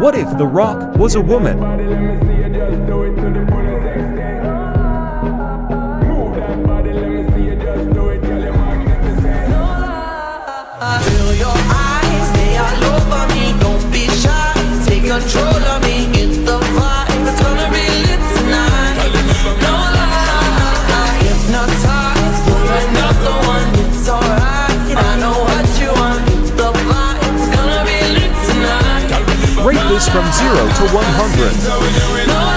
What if The Rock was a woman? Feel your this from 0 to 100.